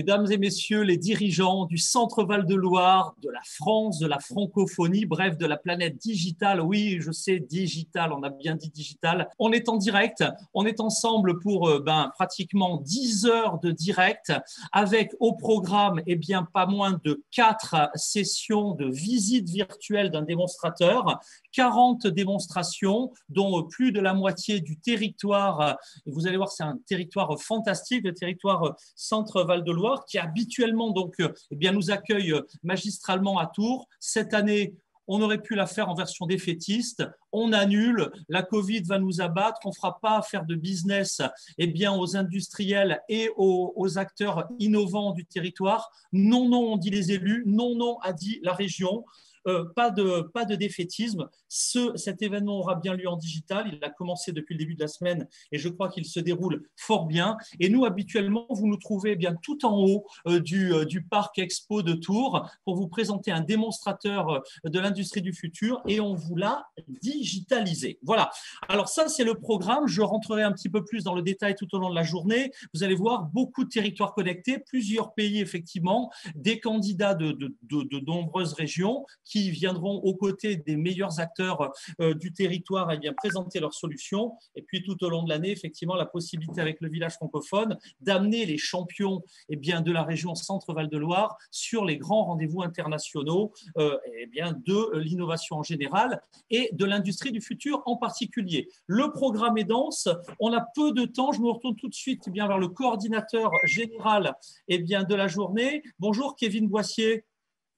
Mesdames et messieurs les dirigeants du Centre Val-de-Loire, de la France, de la francophonie, bref, de la planète digitale. Oui, je sais, digital, on a bien dit digital. On est en direct, on est ensemble pour euh, ben, pratiquement 10 heures de direct avec au programme eh bien, pas moins de 4 sessions de visite virtuelle d'un démonstrateur 40 démonstrations, dont plus de la moitié du territoire. Vous allez voir, c'est un territoire fantastique, le territoire Centre Val-de-Loire, qui habituellement donc, eh bien, nous accueille magistralement à Tours. Cette année, on aurait pu la faire en version défaitiste, on annule, la Covid va nous abattre, on ne fera pas faire de business eh bien, aux industriels et aux, aux, acteurs innovants du territoire. Non, non, on dit les élus, non, non, a dit la région. Euh, pas, de, pas de défaitisme. Ce, cet événement aura bien lieu en digital. Il a commencé depuis le début de la semaine et je crois qu'il se déroule fort bien. Et nous, habituellement, vous nous trouvez bien tout en haut euh, du, euh, du, parc Expo de Tours pour vous présenter un démonstrateur de l'industrie du futur et on vous l'a digitalisé. Voilà. Alors ça, c'est le programme. Je rentrerai un petit peu plus dans le détail tout au long de la journée. Vous allez voir beaucoup de territoires connectés, plusieurs pays effectivement, des candidats de, de, de, de nombreuses régions qui viendront aux côtés des meilleurs acteurs euh, du territoire et bien présenter leurs solutions. Et puis tout au long de l'année, effectivement, la possibilité avec le village francophone d'amener les champions et bien, de la région Centre-Val de Loire sur les grands rendez-vous internationaux euh, et bien, de l'innovation en général et de l'industrie du futur en particulier. Le programme est dense. On a peu de temps. Je me retourne tout de suite eh bien, vers le coordinateur général et bien, de la journée. Bonjour Kevin Boissier.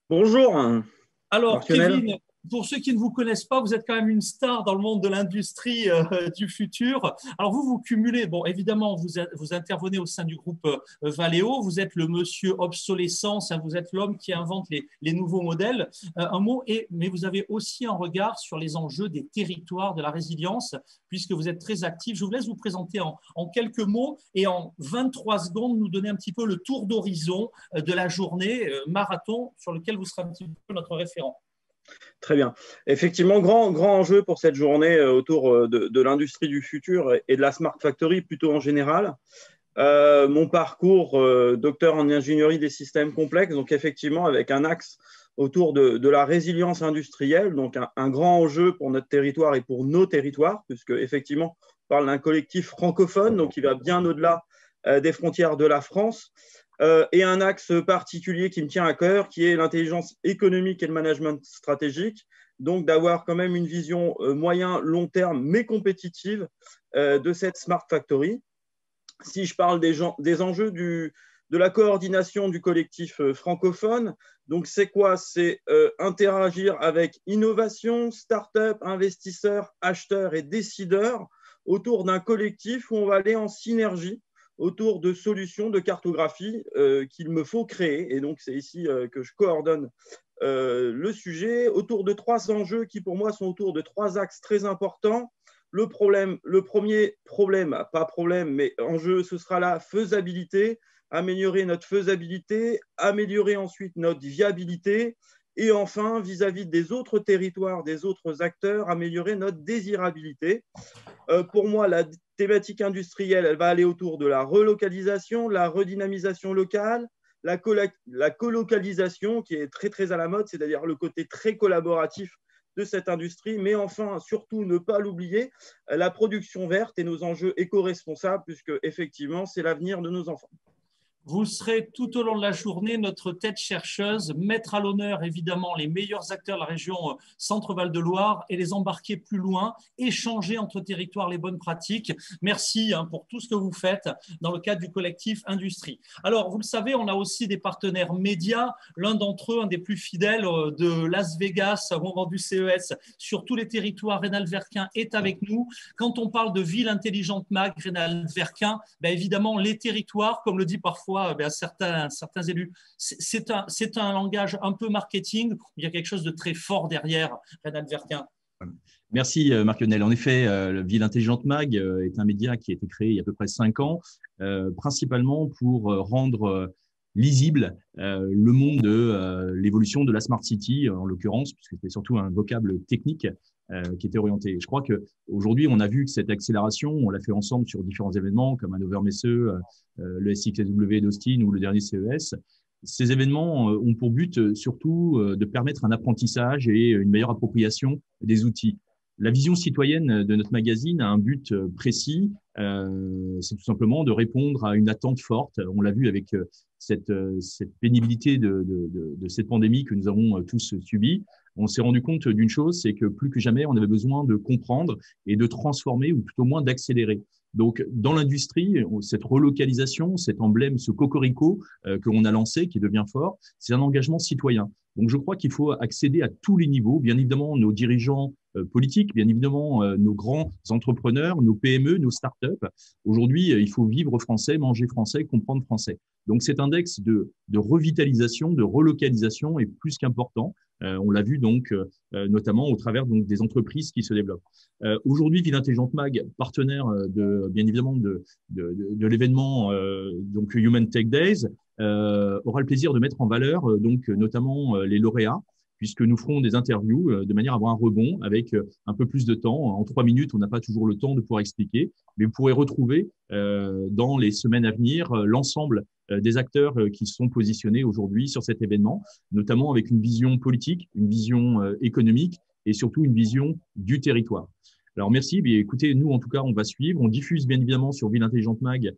Bonjour. Alors, Kevin, pour ceux qui ne vous connaissent pas, vous êtes quand même une star dans le monde de l'industrie euh, du futur. Alors vous, vous cumulez, bon, évidemment, vous, vous intervenez au sein du groupe euh, Valeo, vous êtes le monsieur obsolescence, hein, vous êtes l'homme qui invente les, les nouveaux modèles. Euh, un mot, et, mais vous avez aussi un regard sur les enjeux des territoires, de la résilience, puisque vous êtes très actif. Je vous laisse vous présenter en, en quelques mots et en 23 secondes nous donner un petit peu le tour d'horizon de la journée marathon sur lequel vous serez un petit peu notre référent. Très bien. Effectivement, grand, grand enjeu pour cette journée euh, autour euh, de, l'industrie du futur et de la Smart Factory plutôt en général. Euh, mon parcours, docteur en ingénierie des systèmes complexes, donc effectivement avec un axe autour de, la résilience industrielle, donc un, grand enjeu pour notre territoire et pour nos territoires, puisque effectivement on parle d'un collectif francophone, donc qui va bien au-delà des frontières de la France euh, et un axe particulier qui me tient à cœur, qui est l'intelligence économique et le management stratégique. Donc, d'avoir quand même une vision euh, moyen-long terme, mais compétitive euh, de cette Smart Factory. Si je parle des, enjeux du, de la coordination du collectif francophone, donc c'est quoi? C'est interagir avec innovation, start-up, investisseurs, acheteurs et décideurs autour d'un collectif où on va aller en synergie autour de solutions de cartographie euh, qu'il me faut créer. Et donc, c'est ici euh, que je coordonne euh, le sujet autour de trois enjeux qui, pour moi, sont autour de trois axes très importants. Le, problème, le premier problème, pas problème, mais enjeu, ce sera la faisabilité, améliorer notre faisabilité, améliorer ensuite notre viabilité et enfin, vis-à-vis -vis des autres territoires, des autres acteurs, améliorer notre désirabilité. Pour moi, la thématique industrielle, elle va aller autour de la relocalisation, la redynamisation locale, la, la colocalisation qui est très très à la mode, c'est-à-dire le côté très collaboratif de cette industrie, mais enfin, surtout, ne pas l'oublier, la production verte et nos enjeux éco-responsables, puisque effectivement, c'est l'avenir de nos enfants. Vous serez tout au long de la journée notre tête chercheuse, mettre à l'honneur évidemment les meilleurs acteurs de la région euh, Centre-Val de Loire et les embarquer plus loin, échanger entre territoires les bonnes pratiques. Merci hein, pour tout ce que vous faites dans le cadre du collectif Industrie. Alors, vous le savez, on a aussi des partenaires médias. L'un d'entre eux, un des plus fidèles euh, de Las Vegas, moment du CES, sur tous les territoires, Rénal Verquin est avec nous. Quand on parle de ville intelligente MAG, Rénal Verquin, ben évidemment, les territoires, comme le dit parfois ben, certains, certains élus. C'est un, un langage un peu marketing, il y a quelque chose de très fort derrière, Renald Verquin. Merci euh, Marc Lionel. En effet, euh, le Ville Intelligente Mag euh, est un média qui a été créé il y a à peu près cinq ans, principalement pour rendre lisible le monde de l'évolution de la smart city, en l'occurrence, puisque c'était surtout un vocable technique qui était orienté. Je crois que aujourd'hui, on a vu que cette accélération, on l'a fait ensemble sur différents événements comme Hannover Messe, le SXSW d'Austin ou le dernier CES. Ces événements ont pour but surtout de permettre un apprentissage et une meilleure appropriation des outils. La vision citoyenne de notre magazine a un but euh, précis, euh, c'est tout simplement de répondre à une attente forte. On l'a vu avec euh, cette, cette pénibilité de, de, de, cette pandémie que nous avons tous subie. On s'est rendu compte d'une chose, c'est que plus que jamais, on avait besoin de comprendre et de transformer, ou tout au moins d'accélérer. Donc, dans l'industrie, cette relocalisation, cet emblème, ce cocorico euh, que l'on a lancé, qui devient fort, c'est un engagement citoyen. Donc, je crois qu'il faut accéder à tous les niveaux, bien évidemment nos dirigeants euh, politiques, bien évidemment euh, nos grands entrepreneurs, nos PME, nos startups. Aujourd'hui, il faut vivre français, manger français, comprendre français. Donc, cet index de, de revitalisation, de relocalisation est plus qu'important. Euh, on l'a vu donc euh, euh, notamment au travers donc, des entreprises qui se développent. Aujourd'hui, Ville Intelligente Mag, partenaire de bien évidemment de, de, l'événement donc Human Tech Days, aura le plaisir de mettre en valeur donc notamment les lauréats puisque nous ferons des interviews de manière à avoir un rebond avec un peu plus de temps. En trois minutes, on n'a pas toujours le temps de pouvoir expliquer, mais vous pourrez retrouver dans les semaines à venir l'ensemble des acteurs euh, qui sont positionnés aujourd'hui sur cet événement, notamment avec une vision politique, une vision euh, économique et surtout une vision du territoire. Alors merci, mais écoutez, nous en tout cas, on va suivre. On diffuse bien évidemment sur Ville Intelligente Mag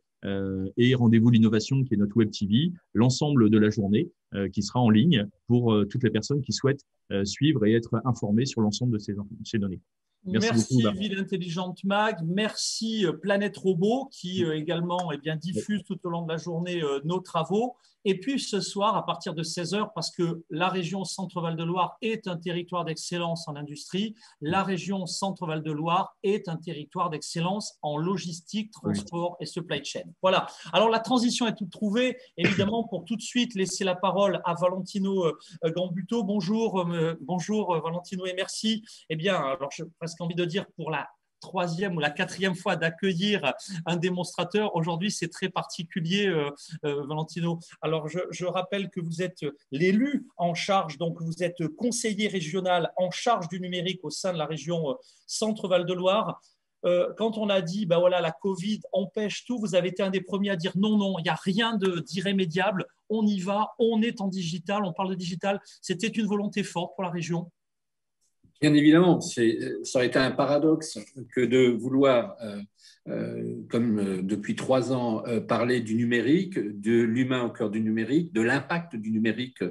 et Rendez-vous l'innovation, qui est notre web TV, l'ensemble de la journée qui sera en ligne pour toutes les personnes qui souhaitent suivre et être informées sur l'ensemble de ces données. Merci, Ville Intelligente Mag. Merci euh, Planète Robot qui euh, également eh bien, diffuse tout au long de la journée euh, nos travaux. Et puis ce soir, à partir de 16h, parce que la région Centre-Val de Loire est un territoire d'excellence en industrie, la région Centre-Val de Loire est un territoire d'excellence en logistique, transport et supply chain. Voilà. Alors la transition est toute trouvée. Évidemment, pour tout de suite laisser la parole à Valentino Gambuto. Bonjour, bonjour Valentino et merci. Eh bien, alors je presque envie de dire pour la troisième ou la quatrième fois d'accueillir un démonstrateur. Aujourd'hui, c'est très particulier, euh, euh, Valentino. Alors, je, rappelle que vous êtes l'élu en charge, donc vous êtes conseiller régional en charge du numérique au sein de la région euh, Centre-Val de Loire. quand on a dit, bah voilà, la Covid empêche tout, vous avez été un des premiers à dire non, non, il n'y a rien d'irrémédiable, on y va, on est en digital, on parle de digital. C'était une volonté forte pour la région Bien évidemment, ça aurait été un paradoxe que de vouloir, euh, euh, comme euh, depuis trois ans, parler du numérique, de l'humain au cœur du numérique, de l'impact du numérique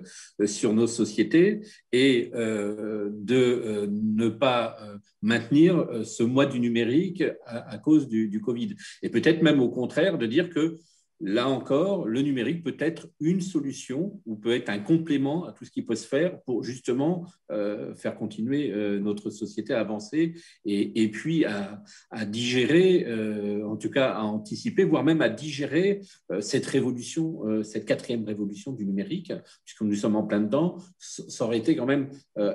sur nos sociétés et de ne pas maintenir ce mois du numérique à, cause du, du Covid. Et peut-être même au contraire de dire que Là encore, le numérique peut être une solution ou peut être un complément à tout ce qui peut se faire pour justement euh, faire continuer euh, notre société à avancer et, puis à, digérer, euh, en tout cas à anticiper, voire même à digérer cette révolution, cette quatrième révolution du numérique, puisque nous sommes en plein dedans. Ça aurait été quand même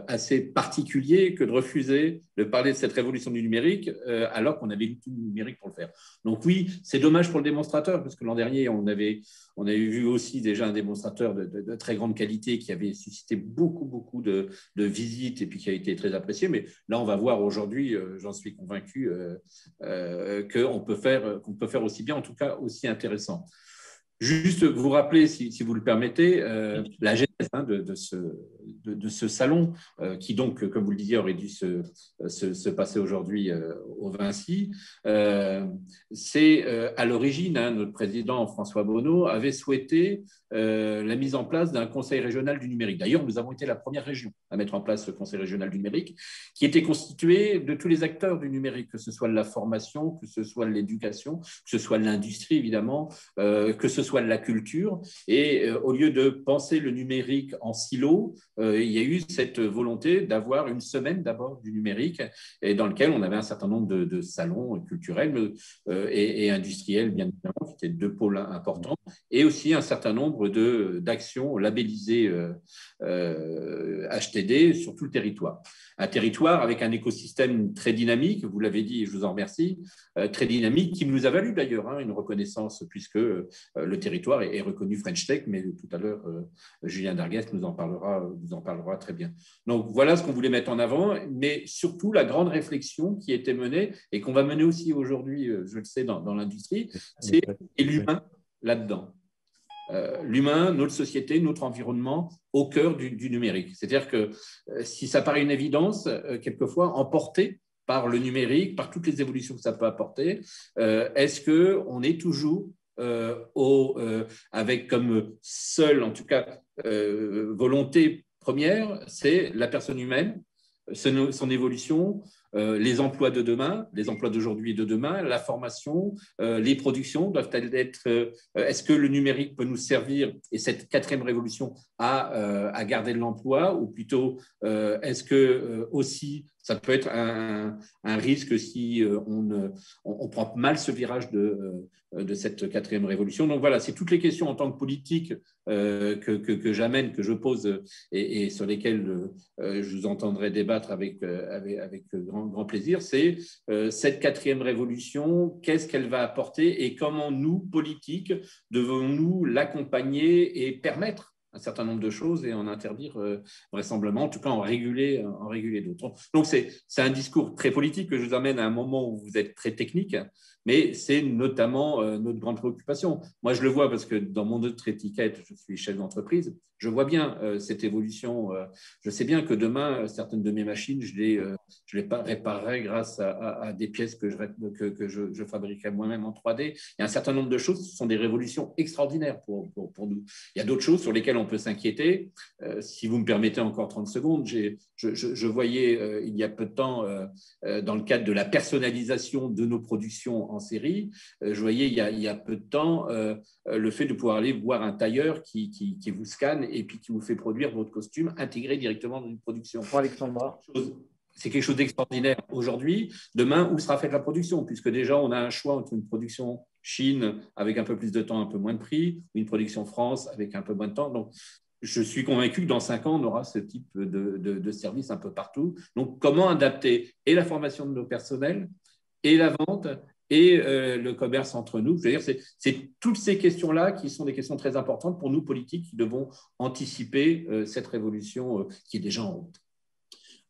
assez particulier que de refuser de parler de cette révolution du numérique alors qu'on avait tout le numérique pour le faire. Donc oui, c'est dommage pour le démonstrateur, parce que l'an dernier, on avait, on vu aussi déjà un démonstrateur de, très grande qualité qui avait suscité beaucoup, beaucoup de, visites et puis qui a été très apprécié. Mais là, on va voir aujourd'hui, euh, j'en suis convaincu, euh, euh, qu'on peut, faire, peut faire aussi bien, en tout cas aussi intéressant. Juste vous rappeler, si, vous le permettez, la hein, de, ce, de, ce, salon, qui donc, comme vous le disiez, aurait dû se, se, passer aujourd'hui au Vinci. C'est à l'origine, hein, notre président François Bonneau avait souhaité la mise en place d'un conseil régional du numérique. D'ailleurs, nous avons été la première région à mettre en place ce conseil régional du numérique, qui était constitué de tous les acteurs du numérique, que ce soit la formation, que ce soit l'éducation, que ce soit l'industrie, évidemment, que ce soit de la culture. Et euh, au lieu de penser le numérique en silo, il y a eu cette volonté d'avoir une semaine d'abord du numérique, et dans lequel on avait un certain nombre de, salons culturels et, industriels, bien évidemment, qui étaient deux pôles importants, et aussi un certain nombre d'actions labellisées HTD sur tout le territoire. Un territoire avec un écosystème très dynamique, vous l'avez dit et je vous en remercie, très dynamique, qui nous a valu d'ailleurs hein, une reconnaissance, puisque le territoire est, reconnu French Tech, mais tout à l'heure, Julien Dargues nous en parlera, nous en parlera très bien. Donc voilà ce qu'on voulait mettre en avant, mais surtout la grande réflexion qui était menée et qu'on va mener aussi aujourd'hui, je le sais, dans, l'industrie, c'est l'humain là-dedans. Euh, l'humain, notre société, notre environnement au cœur du, numérique. C'est-à-dire que euh, si ça paraît une évidence, euh, quelquefois emporté par le numérique, par toutes les évolutions que ça peut apporter, est-ce qu'on est toujours au, avec comme seule, en tout cas, volonté première, c'est la personne humaine, son évolution, euh, les emplois de demain, les emplois d'aujourd'hui et de demain, la formation, euh, les productions doivent-elles être. Euh, est-ce que le numérique peut nous servir, et cette quatrième révolution, à, à garder de l'emploi, ou plutôt est-ce que aussi ça peut être un, risque si euh, on, on, prend mal ce virage de, euh, de, cette quatrième révolution. Donc voilà, c'est toutes les questions en tant que politique euh, que, j'amène, que je pose et, sur lesquelles je vous entendrai débattre avec, grand, plaisir. C'est cette quatrième révolution, qu'est-ce qu'elle va apporter et comment nous, politiques, devons-nous l'accompagner et permettre un certain nombre de choses et en interdire euh, vraisemblablement, en tout cas en réguler, en réguler d'autres. Donc c'est un discours très politique que je vous amène à un moment où vous êtes très technique, mais c'est notamment euh, notre grande préoccupation. Moi, je le vois parce que dans mon autre étiquette, je suis chef d'entreprise, je vois bien euh, cette évolution. Euh, je sais bien que demain, certaines de mes machines, je les, je les réparerai grâce à, des pièces que je, que, que je, je fabriquerai moi-même en 3D. Il y a un certain nombre de choses, ce sont des révolutions extraordinaires pour, nous. Il y a d'autres choses sur lesquelles on peut s'inquiéter. si vous me permettez encore 30 secondes, je, je, voyais il y a peu de temps, dans le cadre de la personnalisation de nos productions en série. Euh, je voyais il y, a, peu de temps euh, le fait de pouvoir aller voir un tailleur qui, qui, vous scanne et puis qui vous fait produire votre costume intégré directement dans une production. Pour Alexandra. C'est quelque chose d'extraordinaire aujourd'hui. Demain, où sera faite la production Puisque déjà, on a un choix entre une production Chine avec un peu plus de temps, un peu moins de prix, ou une production France avec un peu moins de temps. Donc, je suis convaincu que dans cinq ans, on aura ce type de, de, de service un peu partout. Donc, comment adapter et la formation de nos personnels, et la vente, et euh, le commerce entre nous. C'est toutes ces questions-là qui sont des questions très importantes pour nous, politiques, qui devons anticiper euh, cette révolution euh, qui est déjà en route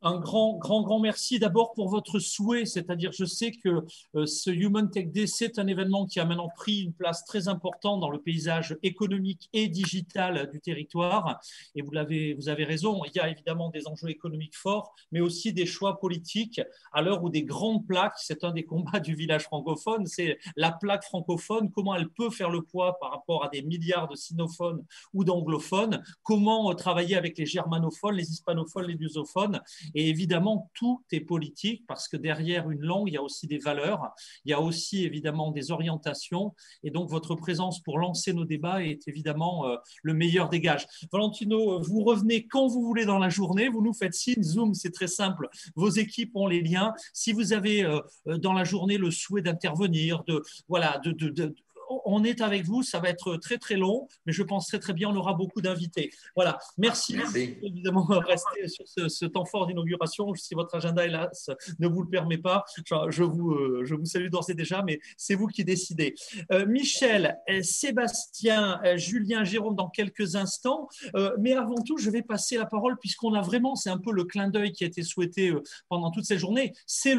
un grand, grand, grand merci d'abord pour votre souhait, c'est-à-dire je sais que euh, ce Human Tech Day, c'est un événement qui a maintenant pris une place très importante dans le paysage économique et digital du territoire. Et vous, l'avez, vous avez raison, il y a évidemment des enjeux économiques forts, mais aussi des choix politiques à l'heure où des grandes plaques, c'est un des combats du village francophone, c'est la plaque francophone, comment elle peut faire le poids par rapport à des milliards de sinophones ou d'anglophones, comment euh, travailler avec les germanophones, les hispanophones, les lusophones. Et évidemment, tout est politique parce que derrière une langue, il y a aussi des valeurs, il y a aussi évidemment des orientations. Et donc, votre présence pour lancer nos débats est évidemment euh, le meilleur des gages. Valentino, vous revenez quand vous voulez dans la journée, vous nous faites signe, Zoom, c'est très simple. Vos équipes ont les liens. Si vous avez euh, euh, dans la journée le souhait d'intervenir, de, voilà, de, de on est avec vous. Ça va être très, très long, mais je pense très, très bien. On aura beaucoup d'invités. Voilà. Merci, Merci. évidemment de rester sur ce, temps fort d'inauguration. Si votre agenda, hélas, ne vous le permet pas, je, vous, euh, je vous salue d'ores et déjà, mais c'est vous qui décidez. Euh, Michel, euh, Sébastien, Julien, Jérôme, dans quelques instants. mais avant tout, je vais passer la parole puisqu'on a vraiment, c'est un peu le clin d'œil qui a été souhaité pendant toute cette journée. C'est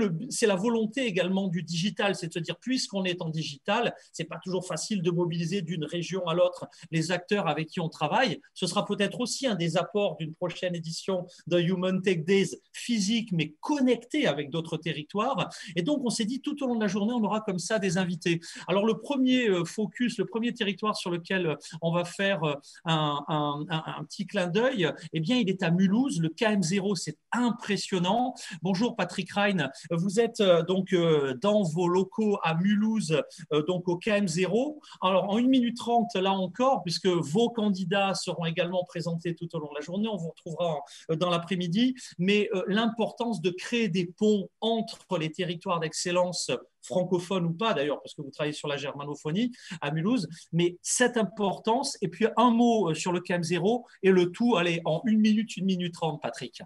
la volonté également du digital, c'est de se dire, puisqu'on est en digital, c'est pas toujours facile de mobiliser d'une région à l'autre les acteurs avec qui on travaille. Ce sera peut-être aussi un des apports d'une prochaine édition de Human Tech Days physique, mais connecté avec d'autres territoires. Et donc, on s'est dit tout au long de la journée, on aura comme ça des invités. Alors, le premier euh, focus, le premier territoire sur lequel euh, on va faire euh, un, un, petit clin d'œil, eh bien, il est à Mulhouse. Le KM0, c'est impressionnant. Bonjour Patrick Rhein. Vous êtes donc dans vos locaux à Mulhouse, donc au KM0. 0. Alors, en 1 minute 30, là encore, puisque vos candidats seront également présentés tout au long de la journée, on vous retrouvera dans l'après-midi, mais l'importance de créer des ponts entre les territoires d'excellence francophone ou pas d'ailleurs, parce que vous travaillez sur la germanophonie à Mulhouse, mais cette importance, et puis un mot sur le KM0, et le tout, allez, en une minute, une minute trente, Patrick.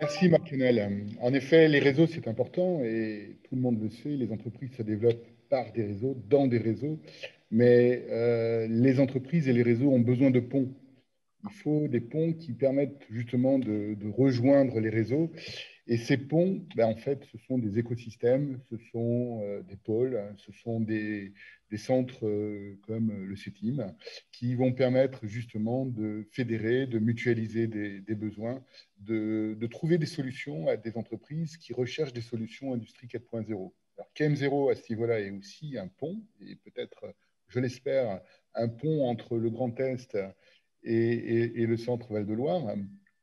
Merci Marc En effet, les réseaux, c'est important et tout le monde le sait, les entreprises se développent par des réseaux, dans des réseaux, mais euh, les entreprises et les réseaux ont besoin de ponts. Il faut des ponts qui permettent justement de, rejoindre les réseaux et ces ponts, ben, en fait, ce sont des écosystèmes, ce sont euh, des pôles, ce sont des, centres euh, comme le CETIM qui vont permettre justement de fédérer, de mutualiser des, besoins, de, trouver des solutions à des entreprises qui recherchent des solutions Industrie 4.0. Alors, KM0 à ce niveau-là est aussi un pont, et peut-être, je l'espère, un pont entre le Grand Est et, le centre Val-de-Loire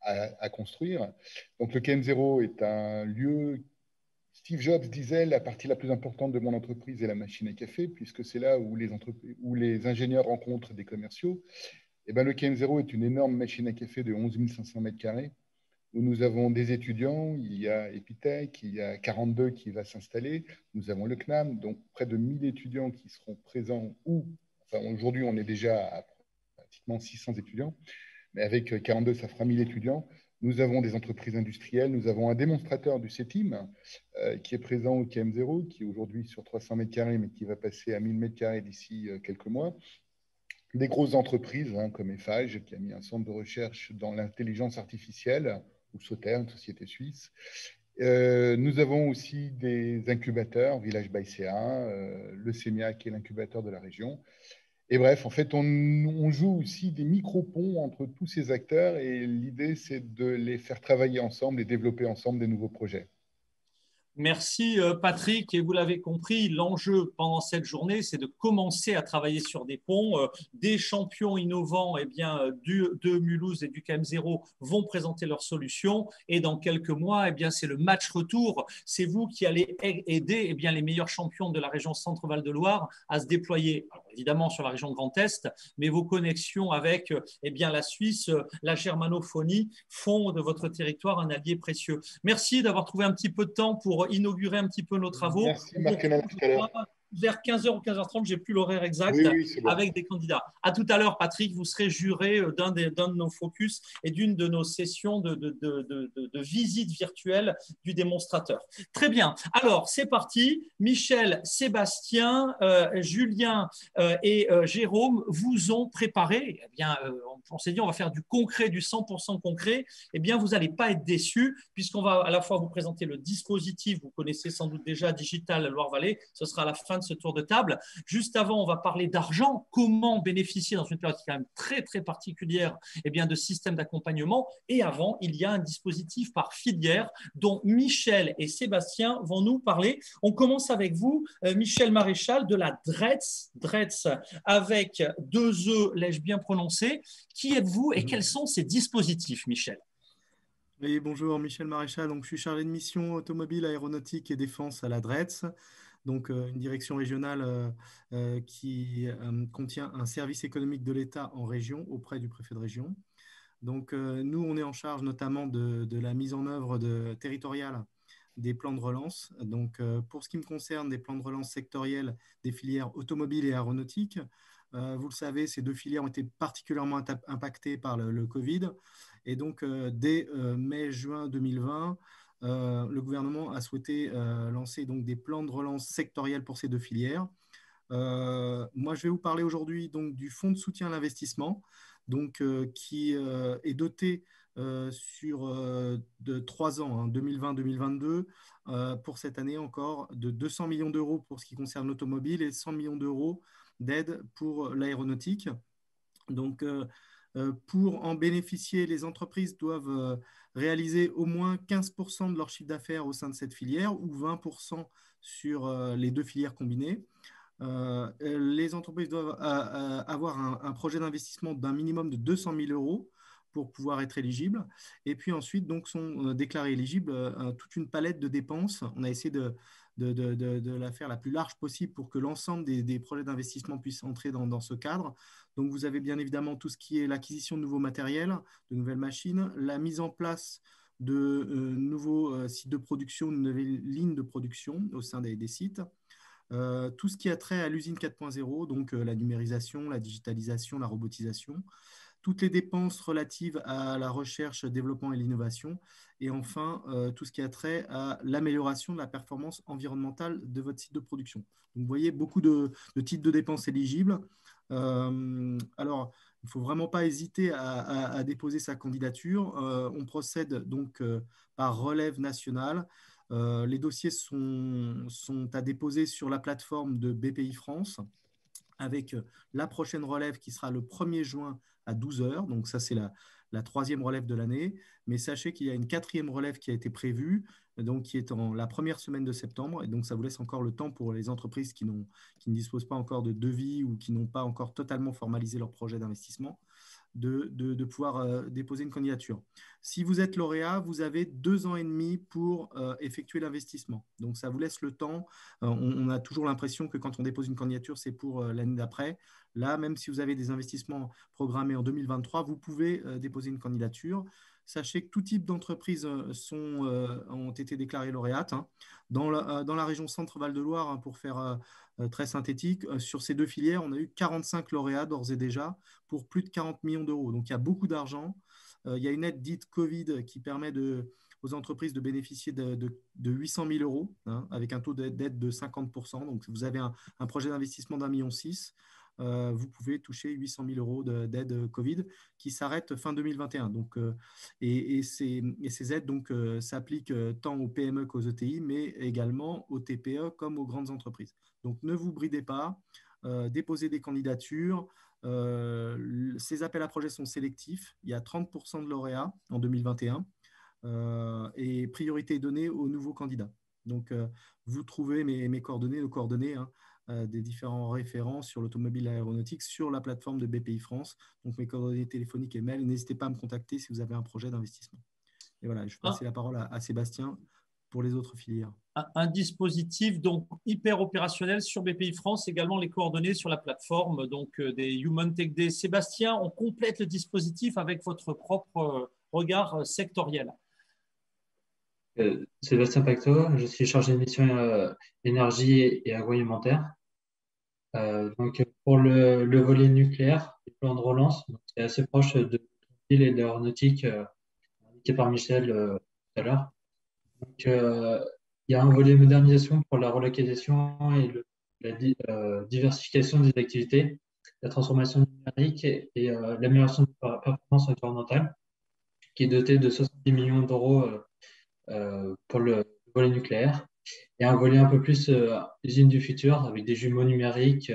à, construire. Donc le KM0 est un lieu, Steve Jobs disait, la partie la plus importante de mon entreprise est la machine à café, puisque c'est là où les, où les ingénieurs rencontrent des commerciaux. Et eh ben, le KM0 est une énorme machine à café de 11 500 mètres carrés, où nous avons des étudiants, il y a Epitech, il y a 42 qui va s'installer, nous avons le CNAM, donc près de 1000 étudiants qui seront présents, aujourd'hui on est déjà à pratiquement 600 étudiants, mais avec 42, ça fera 1000 étudiants. Nous avons des entreprises industrielles, nous avons un démonstrateur du CETIM euh, qui est présent au KM0, qui est aujourd'hui sur 300 mètres carrés, mais qui va passer à 1000 mètres carrés d'ici euh, quelques mois. Des grosses entreprises hein, comme Eiffage, qui a mis un centre de recherche dans l'intelligence artificielle, ou Sauter, une société suisse. Euh, nous avons aussi des incubateurs, Village Baïséa, le CEMIA, qui est l'incubateur de la région. Et bref, en fait, on, joue aussi des micro-ponts entre tous ces acteurs et l'idée, c'est de les faire travailler ensemble et développer ensemble des nouveaux projets. Merci euh, Patrick. Et vous l'avez compris, l'enjeu pendant cette journée, c'est de commencer à travailler sur des ponts. Euh, des champions innovants eh euh, de Mulhouse et du KM0 vont présenter leurs solutions. Et dans quelques mois, eh bien, c'est le match retour. C'est vous qui allez aider eh les meilleurs champions de la région Centre-Val de Loire à se déployer, évidemment sur la région Grand Est, mais vos connexions avec eh bien, la Suisse, la germanophonie font de votre territoire un allié précieux. Merci d'avoir trouvé un petit peu de temps pour inaugurer un petit peu nos travaux. Merci vers 15h ou 15h30, j'ai plus l'horaire exact, avec des candidats. À tout à l'heure, Patrick, vous serez juré euh, d'un de nos focus et d'une de nos sessions de, de, de, de, visite virtuelle du démonstrateur. Très bien. Alors, c'est parti. Michel, Sébastien, euh, Julien euh, et Jérôme vous ont préparé. Eh bien, on, s'est dit, on va faire du concret, du 100% concret. Eh bien, vous n'allez pas être déçus, puisqu'on va à la fois vous présenter le dispositif, vous connaissez sans doute déjà Digital Loire-Vallée. Ce sera à la fin ce tour de table. Juste avant, on va parler d'argent. Comment bénéficier dans une période quand même très, très particulière eh bien, de systèmes d'accompagnement. Et avant, il y a un dispositif par filière dont Michel et Sébastien vont nous parler. On commence avec vous, euh, Michel Maréchal, de la DRETS, DRETS avec deux E, l'ai-je bien prononcé? Qui êtes-vous et quels sont ces dispositifs, Michel? Oui, bonjour, Michel Maréchal. Donc, je suis chargé de mission automobile, aéronautique et défense à la DRETS donc euh, une direction régionale euh, euh, qui contient un service économique de l'État en région auprès du préfet de région. Donc nous, on est en charge notamment de, la mise en œuvre territoriale des plans de relance. Donc pour ce qui me concerne, des plans de relance sectoriels des filières automobiles et aéronautiques, vous le savez, ces deux filières ont été particulièrement impactées par le, le Covid. Et donc, dès mai-juin 2020, euh, le gouvernement a souhaité euh, lancer donc des plans de relance sectoriels pour ces deux filières. Euh, moi, je vais vous parler aujourd'hui donc du fonds de soutien à l'investissement, donc qui est doté sur de trois ans, 2020-2022, hein, pour cette année encore, de 200 millions d'euros pour ce qui concerne l'automobile et 100 millions d'euros d'aide pour l'aéronautique. Donc, pour en bénéficier, les entreprises doivent euh, réaliser au moins 15% de leur chiffre d'affaires au sein de cette filière ou 20% sur euh, les deux filières combinées. les entreprises doivent avoir un, projet d'investissement d'un minimum de 200 000 euros pour pouvoir être éligibles. Et puis ensuite, donc, sont déclarés éligibles toute une palette de dépenses. On a essayé de, de, la faire la plus large possible pour que l'ensemble des, projets d'investissement puissent entrer dans, ce cadre. Donc, vous avez bien évidemment tout ce qui est l'acquisition de nouveaux matériels, de nouvelles machines, la mise en place de euh, nouveaux euh, sites de production, de nouvelles lignes de production au sein des, sites. Euh, tout ce qui a trait à l'usine 4.0, donc la numérisation, la digitalisation, la robotisation, toutes les dépenses relatives à la recherche, développement et l'innovation, et enfin euh, tout ce qui a trait à l'amélioration de la performance environnementale de votre site de production. Vous voyez beaucoup de, types de dépenses éligibles. Euh, alors, il ne faut vraiment pas hésiter à, déposer sa candidature. Euh, on procède donc par relève nationale. les dossiers sont, sont, à déposer sur la plateforme de BPI France avec la prochaine relève qui sera le 1er juin à 12 heures. Donc ça, c'est la, la troisième relève de l'année. Mais sachez qu'il y a une quatrième relève qui a été prévue, donc qui est en la première semaine de septembre. Et donc, ça vous laisse encore le temps pour les entreprises qui, qui ne disposent pas encore de devis ou qui n'ont pas encore totalement formalisé leur projet d'investissement de, pouvoir euh, déposer une candidature. Si vous êtes lauréat, vous avez deux ans et demi pour euh, effectuer l'investissement. Donc, ça vous laisse le temps. Euh, on, a toujours l'impression que quand on dépose une candidature, c'est pour l'année d'après. Là, même si vous avez des investissements programmés en 2023, vous pouvez déposer une candidature. Sachez que tout type d'entreprises ont été déclarées lauréates. Hein. Dans, la, dans, la, région Centre-Val de Loire, hein, pour faire euh, très synthétique. Euh, sur ces deux filières, on a eu 45 lauréats d'ores et déjà pour plus de 40 millions d'euros. Donc il y a beaucoup d'argent. Euh, il y a une aide dite Covid qui permet aux entreprises de bénéficier de, 800 000 euros hein, avec un taux d'aide de 50%. Donc vous avez un, projet d'investissement d'un million six. Vous pouvez toucher 800 000 euros d'aide Covid qui s'arrête fin 2021. Donc, et, ces, et, ces, aides donc, s'appliquent tant aux PME qu'aux ETI, mais également aux TPE comme aux grandes entreprises. Donc ne vous bridez pas, euh, déposez des candidatures. Euh, ces appels à projets sont sélectifs. Il y a 30% de lauréats en 2021 euh, et priorité donnée aux nouveaux candidats. Donc vous trouvez mes, coordonnées, nos coordonnées hein, des différents référents sur l'automobile aéronautique sur la plateforme de BPI France. Donc mes coordonnées téléphoniques et mail. N'hésitez pas à me contacter si vous avez un projet d'investissement. Et voilà, je vais passer ah. la parole à Sébastien pour les autres filières un, dispositif donc hyper opérationnel sur BPI France, également les coordonnées sur la plateforme donc euh, des Human Tech Day. Sébastien, on complète le dispositif avec votre propre euh, regard euh, sectoriel. Sébastien Pacto, je suis chargé de mission énergie et agroalimentaire. Donc pour le, volet nucléaire, le plan de relance, c'est assez proche de l'île et de l'aéronautique indiqué par Michel tout à l'heure. Donc, il y a un volet modernisation pour la relocalisation et la euh, diversification des activités, la transformation numérique et, euh, l'amélioration de la performance environnementale, qui est doté de 70 millions d'euros euh, pour le volet nucléaire. Et un volet un peu plus usine du futur avec des jumeaux numériques,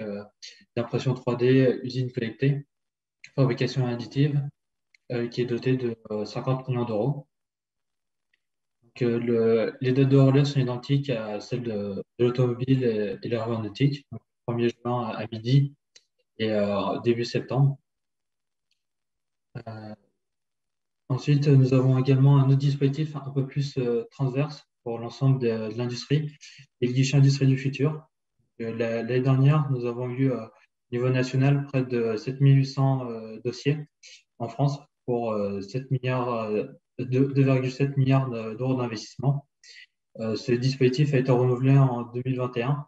d'impression 3D, usine connectée, fabrication additive, qui est doté de 50 millions d'euros. Le, les dates de relais sont identiques à celles de, l'automobile et, et l'aéronautique, 1er juin à, midi et euh, début septembre. Euh, ensuite, nous avons également un autre dispositif un peu plus euh, transverse pour l'ensemble de, l'industrie, et le guichet industrie du futur. L'année dernière, nous avons eu au niveau national près de 7800 dossiers en France pour 7 milliards 2,7 milliards d'euros d'investissement. Euh, ce dispositif a été renouvelé en 2021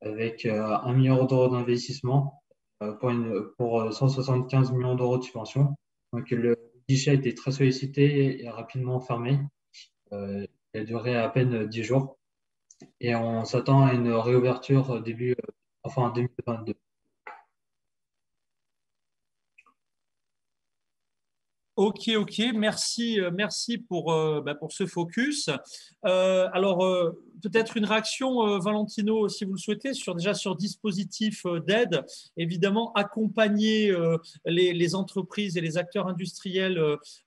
avec 1 euh, milliard d'euros d'investissement euh, pour, pour 175 millions d'euros de subvention. Donc, le guichet a été très sollicité et rapidement fermé. Il a duré à peine 10 jours. Et on s'attend à une réouverture début, enfin 2022. Ok, ok, merci, euh, merci pour, euh, bah, pour ce focus. Euh, alors, peut-être une réaction, Valentino, si vous le souhaitez, sur déjà sur dispositif d'aide. Évidemment, accompagner les, entreprises et les acteurs industriels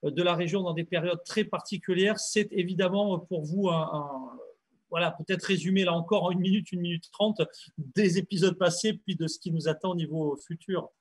de la région dans des périodes très particulières, c'est évidemment pour vous un, voilà, peut-être résumer là encore en une minute, une minute trente des épisodes passés, puis de ce qui nous attend au niveau futur.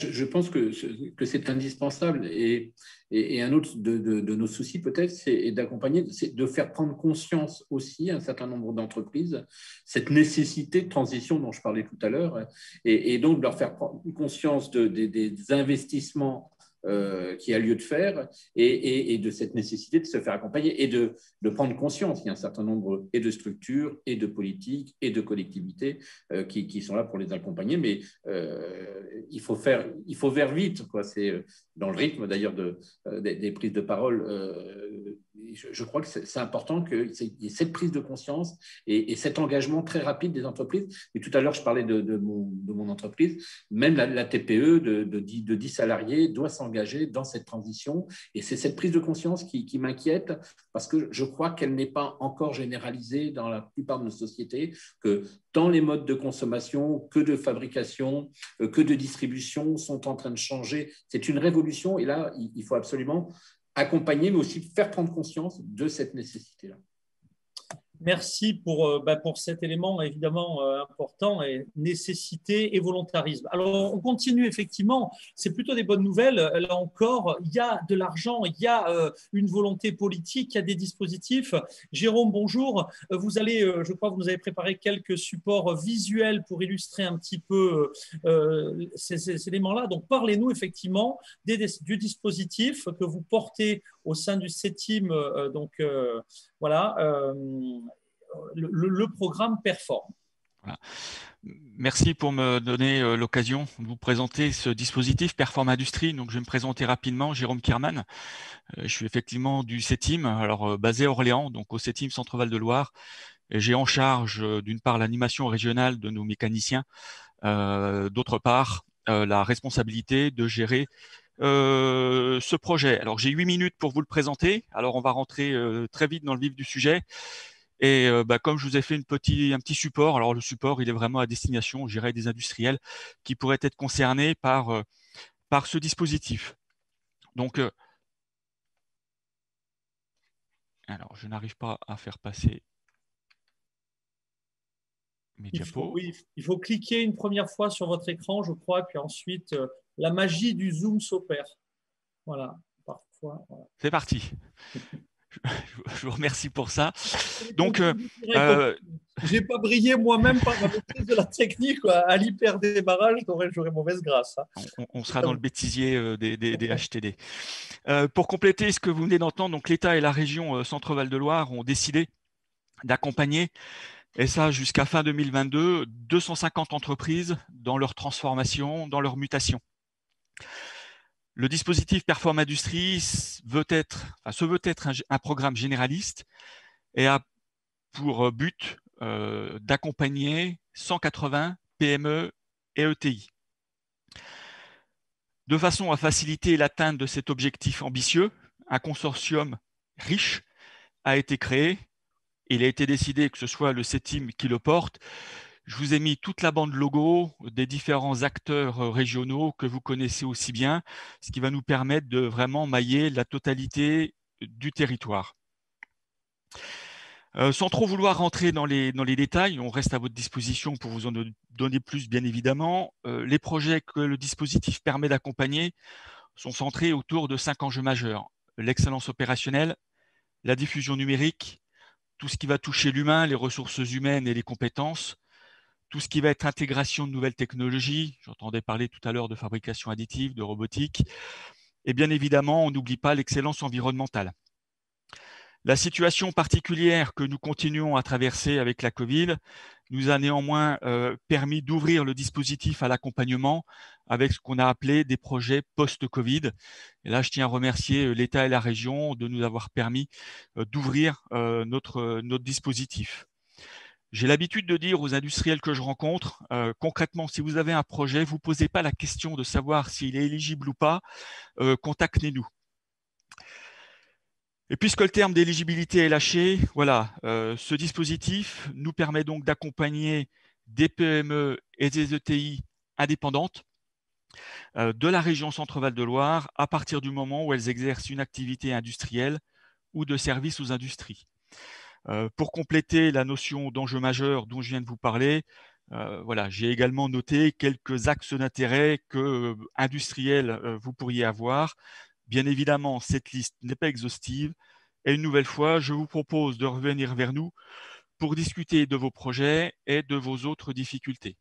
Je pense que, c'est indispensable. Et, un autre de, nos soucis, peut-être, c'est d'accompagner, c'est de faire prendre conscience aussi à un certain nombre d'entreprises cette nécessité de transition dont je parlais tout à l'heure, et, donc de leur faire prendre conscience de, des investissements euh, qui a lieu de faire et, de cette nécessité de se faire accompagner et de, prendre conscience qu'il y a un certain nombre et de structures et de politiques et de collectivités euh, qui, sont là pour les accompagner. Mais euh, il, faut faire, il faut faire vite. C'est dans le rythme d'ailleurs de, des, prises de parole je, crois que c'est important qu'il y ait cette prise de conscience et, cet engagement très rapide des entreprises. Et tout à l'heure, je parlais de, mon, entreprise. Même la, TPE de, de, 10, salariés doit s'engager dans cette transition. Et c'est cette prise de conscience qui, m'inquiète parce que je crois qu'elle n'est pas encore généralisée dans la plupart de nos sociétés, que tant les modes de consommation que de fabrication, euh, que de distribution sont en train de changer. C'est une révolution et là, il faut absolument accompagner, mais aussi faire prendre conscience de cette nécessité-là. Merci pour, euh, bah, pour cet élément évidemment euh, important et nécessité et volontarisme. Alors on continue effectivement, c'est plutôt des bonnes nouvelles. Là encore, il y a de l'argent, il y a euh, une volonté politique, il y a des dispositifs. Jérôme, bonjour. Vous allez, je crois, vous nous avez préparé quelques supports visuels pour illustrer un petit peu ces, éléments-là. Donc parlez-nous effectivement des, du dispositif que vous portez au sein du CETIM, donc voilà, euh, le, programme performe. Merci pour me donner euh, l'occasion de vous présenter ce dispositif Perform Industrie. Donc, je vais me présenter rapidement. Jérôme Kierman. Euh, je suis effectivement du CETIM, alors basé à Orléans, donc au CETIM Centre-Val de Loire. J'ai en charge d'une part l'animation régionale de nos mécaniciens, d'autre part la responsabilité de gérer euh, ce projet. Alors j'ai huit minutes pour vous le présenter. Alors on va rentrer euh, très vite dans le vif du sujet. Et euh, bah, comme je vous ai fait une un petit support, alors le support, il est vraiment à destination, je dirais, des industriels qui pourraient être concernés par, par ce dispositif. Donc, alors je n'arrive pas à faire passer il Faut, oui, il faut cliquer une première fois sur votre écran, je crois, puis ensuite la magie du zoom s'opère. Voilà, parfois. C'est parti. je vous remercie pour ça. Donc, euh, euh j'ai pas brillé moi-même par ma maîtrise de la technique à l'hyper débarrage, j'aurais mauvaise grâce. Hein. On, sera dans le bêtisier euh, des, HTD. Euh, pour compléter ce que vous venez d'entendre, donc l'État et la région Centre-Val de Loire ont décidé d'accompagner et ça jusqu'à fin 2022, 250 entreprises dans leur transformation, dans leur mutation. Le dispositif Perform Industrie veut être, se veut être un, programme généraliste et a pour but euh, d'accompagner 180 PME et ETI. De façon à faciliter l'atteinte de cet objectif ambitieux, un consortium riche a été créé. Il a été décidé que ce soit le CETIM qui le porte, je vous ai mis toute la bande logo des différents acteurs euh, régionaux que vous connaissez aussi bien, ce qui va nous permettre de vraiment mailler la totalité du territoire. Euh, sans trop vouloir rentrer dans les, détails, on reste à votre disposition pour vous en donner plus, bien évidemment. Euh, les projets que le dispositif permet d'accompagner sont centrés autour de cinq enjeux majeurs. L'excellence opérationnelle, la diffusion numérique, tout ce qui va toucher l'humain, les ressources humaines et les compétences, tout ce qui va être intégration de nouvelles technologies, j'entendais parler tout à l'heure de fabrication additive, de robotique, et bien évidemment, on n'oublie pas l'excellence environnementale. La situation particulière que nous continuons à traverser avec la Covid nous a néanmoins euh, permis d'ouvrir le dispositif à l'accompagnement avec ce qu'on a appelé des projets post-Covid. Et là, je tiens à remercier euh, l'État et la région de nous avoir permis euh, d'ouvrir notre, notre dispositif. J'ai l'habitude de dire aux industriels que je rencontre, concrètement, si vous avez un projet, vous posez pas la question de savoir s'il est éligible ou pas, contactez-nous. Et puisque le terme d'éligibilité est lâché, voilà, euh, ce dispositif nous permet donc d'accompagner des PME et des ETI indépendantes de la région Centre-Val de Loire à partir du moment où elles exercent une activité industrielle ou de service aux industries. Euh, pour compléter la notion d'enjeu majeur dont je viens de vous parler, voilà, j'ai également noté quelques axes d'intérêt que industriels vous pourriez avoir. Bien évidemment, cette liste n'est pas exhaustive. Et une nouvelle fois, je vous propose de revenir vers nous pour discuter de vos projets et de vos autres difficultés.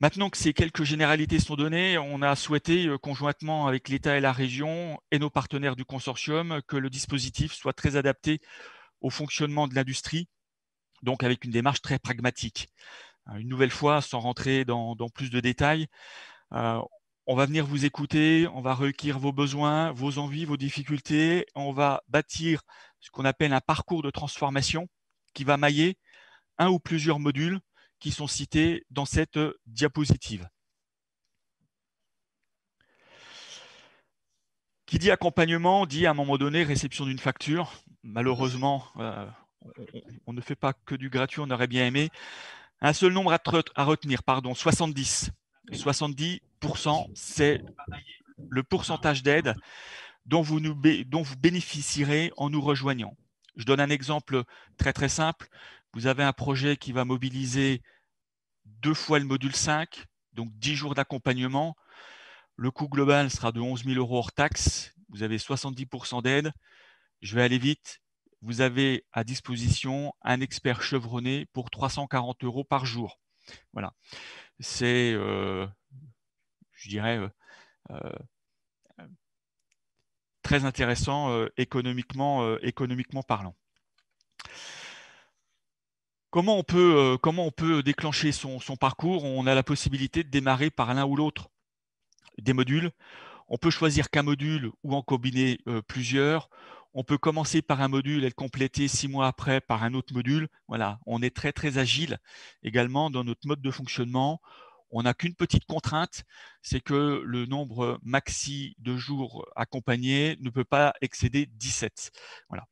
Maintenant que ces quelques généralités sont données, on a souhaité, euh, conjointement avec l'État et la région et nos partenaires du consortium, que le dispositif soit très adapté au fonctionnement de l'industrie, donc avec une démarche très pragmatique. Euh, une nouvelle fois, sans rentrer dans, plus de détails, euh, on va venir vous écouter, on va recueillir vos besoins, vos envies, vos difficultés, on va bâtir ce qu'on appelle un parcours de transformation qui va mailler un ou plusieurs modules qui sont cités dans cette diapositive. Qui dit accompagnement dit à un moment donné réception d'une facture. Malheureusement, euh, on, ne fait pas que du gratuit, on aurait bien aimé. Un seul nombre à, retenir, pardon, 70. 70%, c'est le pourcentage d'aide dont vous, bénéficierez en nous rejoignant. Je donne un exemple très très simple. Vous avez un projet qui va mobiliser deux fois le module 5, donc 10 jours d'accompagnement. Le coût global sera de 11 000 euros hors taxe. Vous avez 70% d'aide. Je vais aller vite. Vous avez à disposition un expert chevronné pour 340 euros par jour. Voilà. C'est, euh, je dirais, euh, euh, très intéressant économiquement, parlant. Comment on peut, déclencher son, parcours? On a la possibilité de démarrer par l'un ou l'autre des modules. On peut choisir qu'un module ou en combiner plusieurs. On peut commencer par un module et le compléter six mois après par un autre module. Voilà, on est très très agile également dans notre mode de fonctionnement. On n'a qu'une petite contrainte, c'est que le nombre maxi de jours accompagnés ne peut pas excéder 17. Voilà.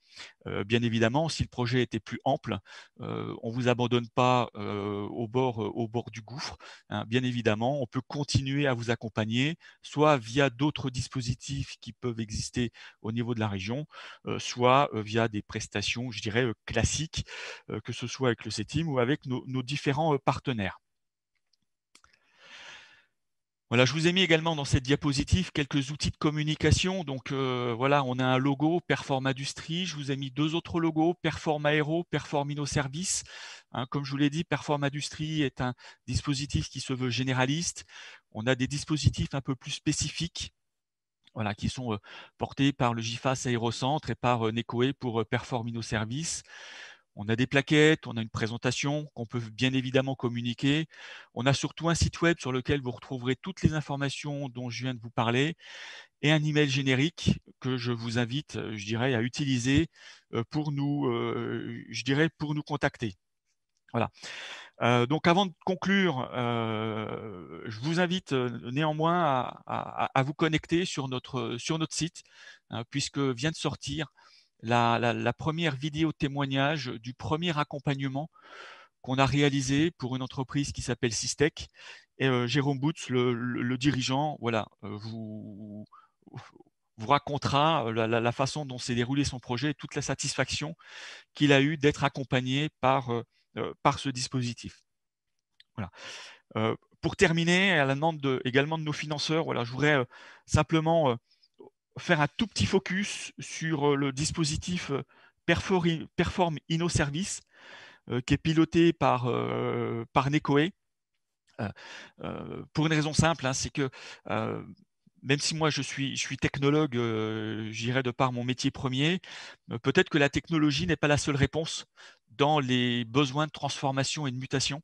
Euh, bien évidemment, si le projet était plus ample, euh, on ne vous abandonne pas euh, au, bord, du gouffre. Hein. Bien évidemment, on peut continuer à vous accompagner, soit via d'autres dispositifs qui peuvent exister au niveau de la région, soit via des prestations, je dirais, classiques, que ce soit avec le CETIM ou avec nos différents partenaires. Voilà, je vous ai mis également dans cette diapositive quelques outils de communication. Donc euh, voilà, on a un logo Perform Industrie. Je vous ai mis deux autres logos, Perform Aero, Perform InnoService. Hein, comme je vous l'ai dit, Perform Industrie est un dispositif qui se veut généraliste. On a des dispositifs un peu plus spécifiques voilà, qui sont euh, portés par le GIFAS Aérocentre et par euh, Necoe pour Perform InnoService. On a des plaquettes, on a une présentation qu'on peut bien évidemment communiquer. On a surtout un site web sur lequel vous retrouverez toutes les informations dont je viens de vous parler et un email générique que je vous invite, euh, je dirais, à utiliser euh, pour nous, euh, je dirais, pour nous contacter. Voilà. donc avant de conclure, je vous invite néanmoins à, vous connecter sur notre, site, hein, puisque vient de sortir la, première vidéo témoignage du premier accompagnement qu'on a réalisé pour une entreprise qui s'appelle Systec. Et euh, Jérôme Boots, le, dirigeant, voilà, euh, vous, racontera euh, la, façon dont s'est déroulé son projet et toute la satisfaction qu'il a eu d'être accompagné par, par ce dispositif. Voilà. pour terminer, à la demande également de nos financeurs, voilà, je voudrais simplement faire un tout petit focus sur euh, le dispositif euh, Perform InnoService euh, qui est piloté par, par Necoe. pour une raison simple, hein, c'est que même si moi je suis, je suis technologue, j'irai de par mon métier premier, peut-être que la technologie n'est pas la seule réponse dans les besoins de transformation et de mutation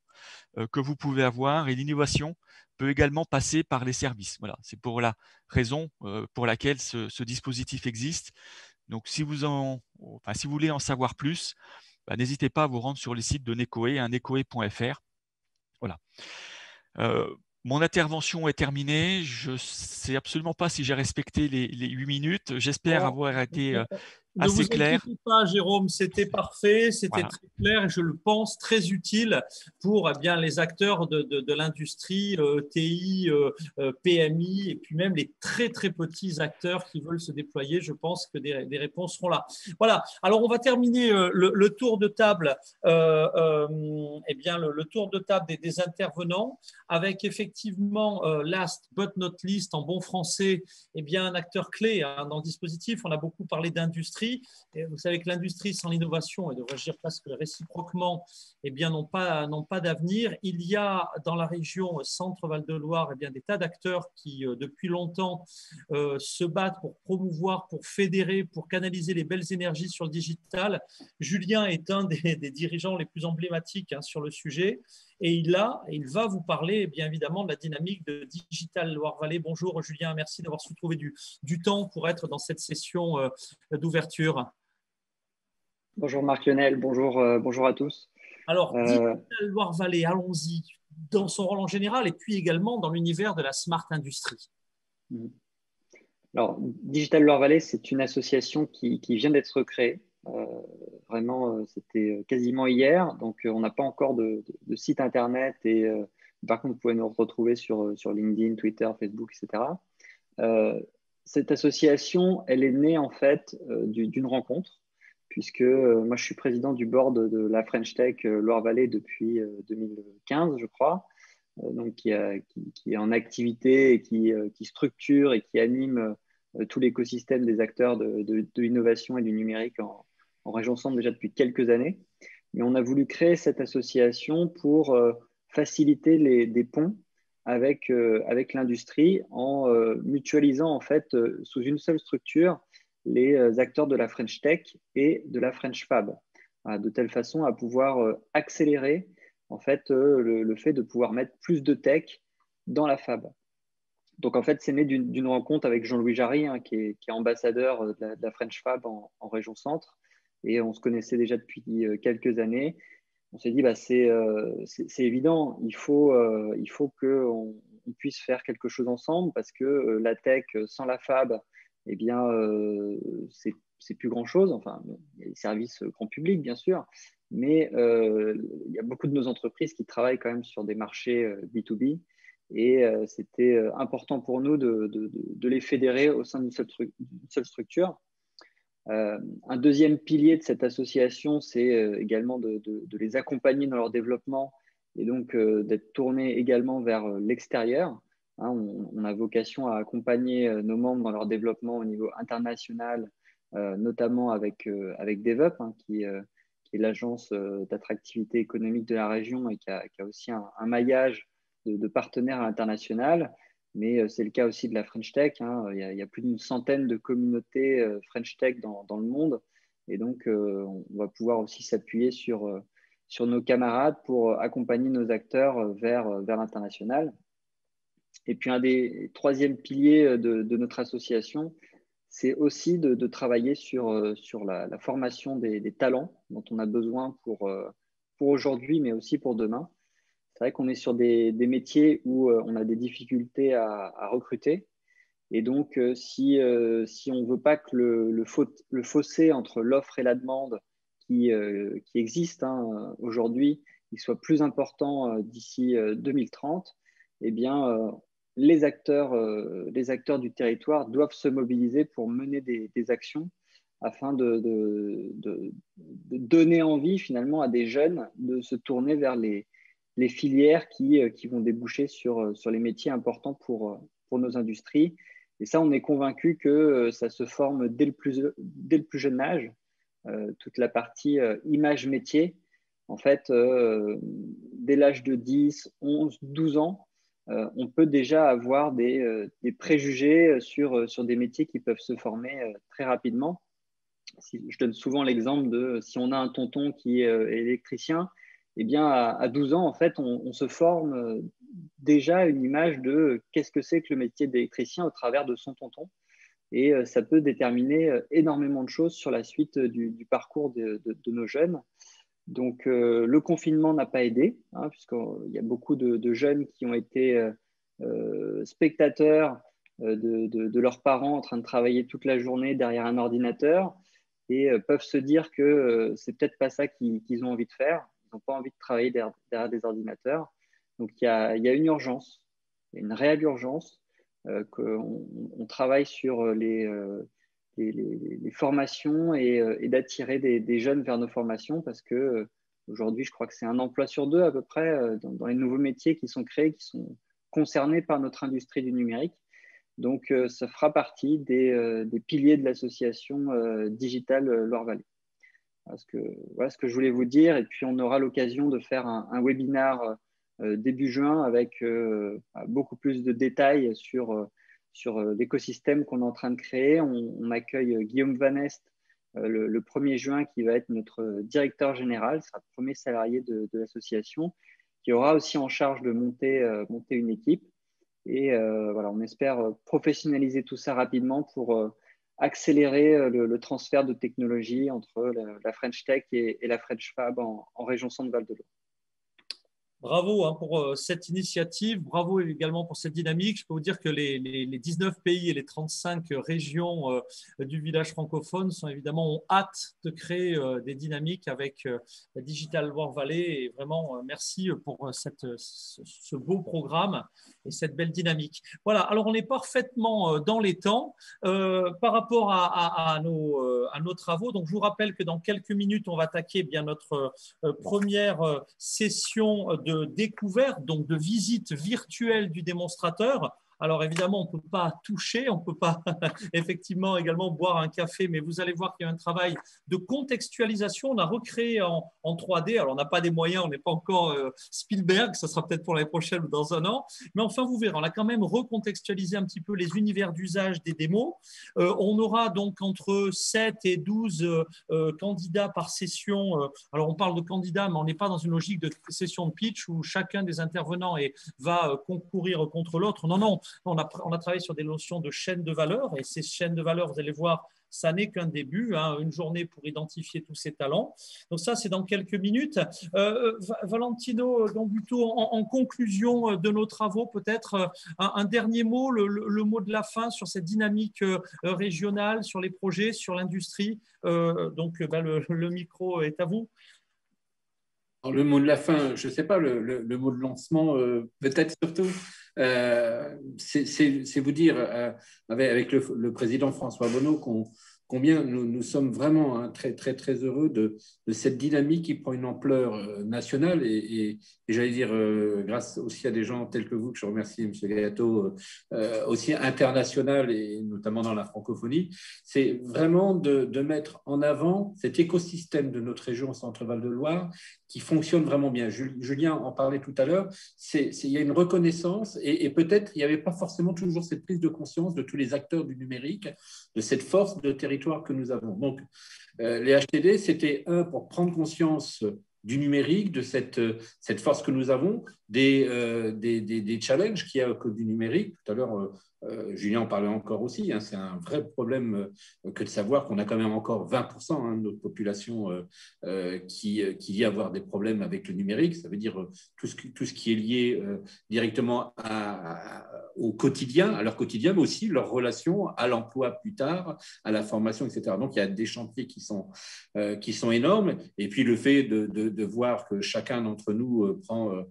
que vous pouvez avoir et l'innovation peut également passer par les services. Voilà, c'est pour la raison euh, pour laquelle ce, dispositif existe. Donc, si vous, en, enfin, si vous voulez en savoir plus, bah, n'hésitez pas à vous rendre sur le site de Necoe, hein, necoe.fr. Voilà. Euh, mon intervention est terminée. Je ne sais absolument pas si j'ai respecté les, les 8 minutes. J'espère avoir été euh, ne vous inquiétez pas, Jérôme, c'était parfait, c'était très clair et je le pense très utile pour eh bien, les acteurs de, de, l'industrie, euh, TI, euh, euh, PMI et puis même les très très petits acteurs qui veulent se déployer. Je pense que des, des réponses seront là. Voilà, alors on va terminer le, tour de table, eh bien, le, tour de table des, des intervenants avec effectivement, last but not least, en bon français, eh bien, un acteur clé hein, dans le dispositif. On a beaucoup parlé d'industrie. Vous savez que l'industrie sans l'innovation, et devrais-je dire presque réciproquement, eh bien, n'ont pas, n'ont pas d'avenir. Il y a dans la région Centre-Val de Loire eh bien, des tas d'acteurs qui, euh, depuis longtemps, euh, se battent pour promouvoir, pour fédérer, pour canaliser les belles énergies sur le digital. Julien est un des, dirigeants les plus emblématiques hein, sur le sujet. Et il, a, il va vous parler bien évidemment de la dynamique de Digital Loire-Vallée. Bonjour Julien, merci d'avoir su trouver du, du, temps pour être dans cette session euh, d'ouverture. Bonjour Marc-Lionel, bonjour, euh, bonjour à tous. Alors, euh, Digital Loire-Vallée, allons-y, dans son rôle en général et puis également dans l'univers de la Smart Industry. Mhm. Alors, Digital Loire-Vallée, c'est une association qui, qui vient d'être créée vraiment, euh, c'était quasiment hier, donc euh, on n'a pas encore de, site internet et par contre, vous pouvez nous retrouver sur, LinkedIn, Twitter, Facebook, etc. cette association, elle est née en fait d'une rencontre, puisque moi je suis président du board de la French Tech Loire-Vallée depuis 2015, je crois, donc qui, est en activité et qui, structure et qui anime tout l'écosystème des acteurs de, de, de l'innovation et du numérique en, en région centre déjà depuis quelques années. Mais on a voulu créer cette association pour euh, faciliter les, des ponts avec, euh, avec l'industrie en euh, mutualisant en fait sous une seule structure les acteurs de la French Tech et de la French Fab, de telle façon à pouvoir accélérer en fait le, fait de pouvoir mettre plus de tech dans la Fab. Donc en fait, c'est né d'une rencontre avec Jean-Louis Jarry, hein, qui, est, ambassadeur de la, French Fab en, en région centre, et on se connaissait déjà depuis euh, quelques années. On s'est dit, bah, c'est euh, évident, il faut, euh, il faut qu'on on puisse faire quelque chose ensemble parce que la tech sans la fab, eh bien, c'est plus grand-chose. Enfin, il y a des services grand public, bien sûr, mais il y a beaucoup de nos entreprises qui travaillent quand même sur des marchés B2B et c'était important pour nous de, de, de, les fédérer au sein d'une seule, seule, structure. Euh, un deuxième pilier de cette association, c'est euh, également de, les accompagner dans leur développement et donc euh, d'être tourné également vers l'extérieur. Hein, on, a vocation à accompagner nos membres dans leur développement au niveau international, notamment avec, avec DevUp, hein, qui, est l'agence d'attractivité économique de la région et qui a, aussi un, maillage de, de partenaires à mais euh, c'est le cas aussi de la French Tech. Hein. Il, y a, plus d'une centaine de communautés euh, French Tech dans, le monde. Et donc, euh, on va pouvoir aussi s'appuyer sur, sur nos camarades pour accompagner nos acteurs vers, vers l'international. Et puis, un des troisièmes piliers de, notre association, c'est aussi de, travailler sur, sur la, formation des, des, talents dont on a besoin pour, pour aujourd'hui, mais aussi pour demain c'est vrai qu'on est sur des, métiers où euh, on a des difficultés à, recruter. Et donc, euh, si, euh, si on ne veut pas que le, fossé entre l'offre et la demande qui, qui existe hein, aujourd'hui, soit plus important d'ici 2030, eh bien, les acteurs, les acteurs du territoire doivent se mobiliser pour mener des, actions afin de, de, de, donner envie finalement à des jeunes de se tourner vers les, les filières qui, euh, qui vont déboucher sur, euh, sur les métiers importants pour, euh, pour nos industries. Et ça, on est convaincu que ça se forme dès le plus, dès le plus jeune âge, toute la partie image-métier. En fait, dès l'âge de 10, 11, 12 ans, on peut déjà avoir des, des, préjugés sur, sur des métiers qui peuvent se former très rapidement. je donne souvent l'exemple de si on a un tonton qui est électricien, eh bien, à, 12 ans, en fait, on, se forme euh, déjà une image de qu'est-ce que c'est que le métier d'électricien au travers de son tonton. Et euh, ça peut déterminer euh, énormément de choses sur la suite du, parcours de, nos jeunes. Donc, le confinement n'a pas aidé, hein, puisqu'il y a beaucoup de, jeunes qui ont été spectateurs de, leurs parents en train de travailler toute la journée derrière un ordinateur et peuvent se dire que c'est peut-être pas ça qu'ils ont envie de faire. Ils n'ont pas envie de travailler derrière, des ordinateurs. Donc il y, a, une urgence, une réelle urgence, qu'on travaille sur les, les, formations et, d'attirer des, jeunes vers nos formations parce que aujourd'hui, je crois que c'est un emploi sur deux à peu près dans, les nouveaux métiers qui sont créés, qui sont concernés par notre industrie du numérique. Donc, euh, ça fera partie des, euh, piliers de l'association euh, digitale Loire-Vallée. Voilà, ce que je voulais vous dire. Et puis, on aura l'occasion de faire un, un webinaire début juin avec beaucoup plus de détails sur, sur l'écosystème qu'on est en train de créer. On, accueille Guillaume Vanest le, 1er juin, qui va être notre directeur général, sera le premier salarié de, l'association, qui aura aussi en charge de monter, monter une équipe. Et euh, voilà, on espère euh, professionnaliser tout ça rapidement pour euh, accélérer le, transfert de technologie entre la, French Tech et, la French Fab en, en région Centre-Val de Loire. Bravo hein, pour euh, cette initiative, bravo également pour cette dynamique. Je peux vous dire que les, 19 pays et les 35 régions euh, du village francophone sont évidemment ont hâte de créer euh, des dynamiques avec la Digital War Valley. Et vraiment, merci pour ce, beau programme et cette belle dynamique. Voilà, alors on est parfaitement dans les temps par rapport à, nos, à, nos, travaux. Donc je vous rappelle que dans quelques minutes, on va attaquer bien notre première session de de découverte, donc de visite virtuelle du démonstrateur. Alors évidemment, on ne peut pas toucher, on ne peut pas effectivement également boire un café, mais vous allez voir qu'il y a un travail de contextualisation. On a recréé en, 3D, alors on n'a pas des moyens, on n'est pas encore euh, Spielberg, ça sera peut-être pour l'année prochaine ou dans un an, mais enfin vous verrez, on a quand même recontextualisé un petit peu les univers d'usage des démos. Euh, on aura donc entre 7 et 12 euh, candidats par session. alors on parle de candidats, mais on n'est pas dans une logique de session de pitch où chacun des intervenants va concourir contre l'autre. Non, non, on a, travaillé sur des notions de chaîne de valeur et ces chaînes de valeur, vous allez voir, ça n'est qu'un début, hein, une journée pour identifier tous ces talents. Donc ça, c'est dans quelques minutes. Euh, Valentino Gambuto, en, conclusion de nos travaux, peut-être euh, un, dernier mot, le, mot de la fin sur cette dynamique euh, régionale, sur les projets, sur l'industrie. donc bah, le, micro est à vous. le mot de la fin, je ne sais pas, le, mot de lancement, peut-être surtout. Euh, c'est vous dire, euh, avec, le, président François Bonneau, combien nous, sommes vraiment hein, très, très, très heureux de, cette dynamique qui prend une ampleur euh, nationale et, j'allais dire, grâce aussi à des gens tels que vous, que je remercie, M. Euh, aussi international et notamment dans la francophonie, c'est vraiment de, mettre en avant cet écosystème de notre région Centre-Val de Loire qui fonctionne vraiment bien. Julien en parlait tout à l'heure, il y a une reconnaissance et, peut-être il n'y avait pas forcément toujours cette prise de conscience de tous les acteurs du numérique, de cette force de territoire que nous avons. Donc, euh, les HTD, c'était un pour prendre conscience du numérique, de cette force que nous avons, des, euh, des, des, challenges qu'il y a au du numérique. Tout à l'heure, euh, euh, Julien en parlait encore aussi, hein, c'est un vrai problème que de savoir qu'on a quand même encore 20% hein, de notre population qui, qui vit avoir des problèmes avec le numérique. Ça veut dire tout ce, tout ce qui est lié directement au quotidien, à leur quotidien, mais aussi leur relation à l'emploi plus tard, à la formation, etc. Donc il y a des chantiers qui sont, qui sont énormes. Et puis le fait de, de, voir que chacun d'entre nous prend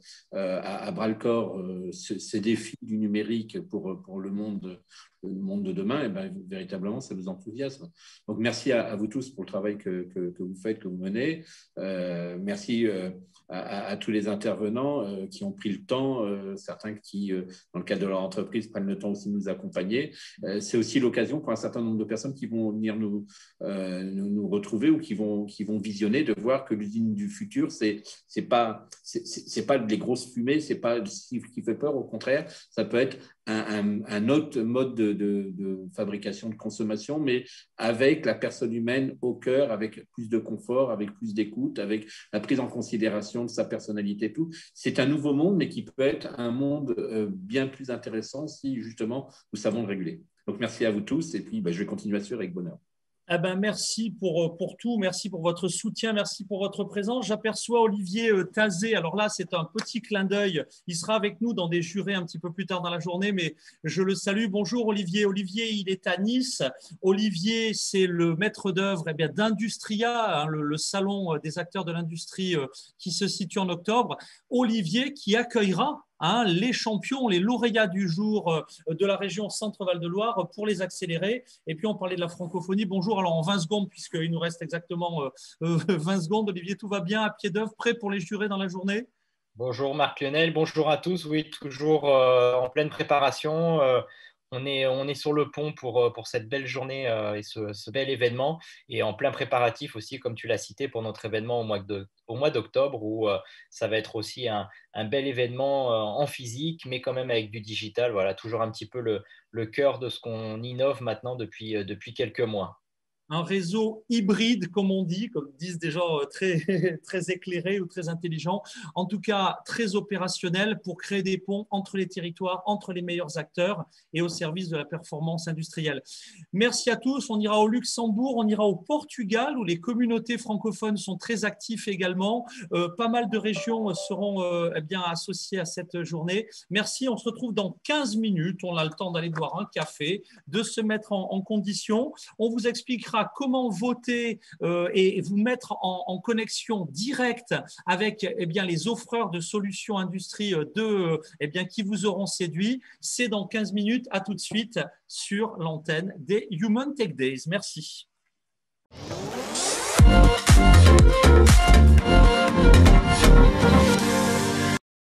à, bras le corps ces défis du numérique pour, pour le monde, monde de demain, et eh ben, véritablement, ça nous enthousiasme. Donc, merci à, vous tous pour le travail que, que, vous faites, que vous menez. Euh, merci euh, à, tous les intervenants euh, qui ont pris le temps, certains qui, dans le cadre de leur entreprise, prennent le temps aussi de nous accompagner. C'est aussi l'occasion pour un certain nombre de personnes qui vont venir nous, nous, nous, retrouver ou qui vont, qui vont visionner de voir que l'usine du futur, c'est c'est pas c'est pas des grosses fumées, c'est pas ce qui fait peur. Au contraire, ça peut être un, autre mode de, fabrication, de consommation, mais avec la personne humaine au cœur, avec plus de confort, avec plus d'écoute, avec la prise en considération de sa personnalité, tout. C'est un nouveau monde, mais qui peut être un monde euh, bien plus intéressant si justement nous savons le réguler. Donc merci à vous tous, et puis bah, je vais continuer à suivre avec bonheur. Eh ben, merci pour, euh, pour tout, merci pour votre soutien, merci pour votre présence. J'aperçois Olivier euh, Tazé. Alors là, c'est un petit clin d'œil. Il sera avec nous dans des jurés un petit peu plus tard dans la journée, mais je le salue. Bonjour Olivier. Olivier, il est à Nice. Olivier, c'est le maître d'œuvre eh d'Industria, hein, le, salon euh, des acteurs de l'industrie qui se situe en octobre. Olivier qui accueillera Hein, les champions, les lauréats du jour euh, de la région Centre-Val de Loire pour les accélérer. Et puis on parlait de la francophonie. Bonjour, alors en 20 secondes, puisqu'il nous reste exactement 20 euh, euh, secondes. Olivier, tout va bien à pied d'œuvre, prêt pour les jurés dans la journée? Bonjour Marc Lionel, bonjour à tous. Oui, toujours en pleine préparation on est, sur le pont pour, euh, cette belle journée euh, et ce, bel événement et en plein préparatif aussi, comme tu l'as cité, pour notre événement au mois, d'octobre où euh, ça va être aussi un, bel événement en physique, mais quand même avec du digital. Voilà, toujours un petit peu le, le cœur de ce qu'on innove maintenant depuis quelques mois un réseau hybride, comme on dit, comme disent des gens euh, très, très éclairés ou très intelligents, en tout cas très opérationnel pour créer des ponts entre les territoires, entre les meilleurs acteurs et au service de la performance industrielle. Merci à tous. On ira au Luxembourg, on ira au Portugal où les communautés francophones sont très actifs également. Euh, pas mal de régions seront euh, eh bien associées à cette journée. Merci. On se retrouve dans 15 minutes. On a le temps d'aller boire un café, de se mettre en condition. On vous expliquera comment voter euh, et, vous mettre en, connexion directe avec eh bien, les offreurs de solutions industrie euh, 2 euh, eh bien, qui vous auront séduit. C'est dans 15 minutes. À tout de suite sur l'antenne des Human Tech Days. Merci.